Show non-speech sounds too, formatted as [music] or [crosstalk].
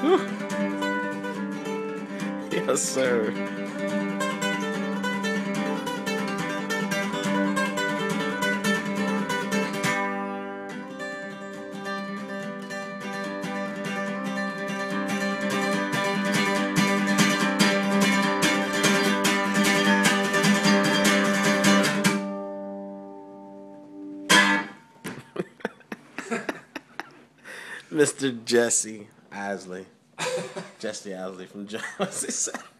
[laughs] yes, sir. [laughs] Mr. Jesse Asley. Jesse Isley from Jersey. [laughs]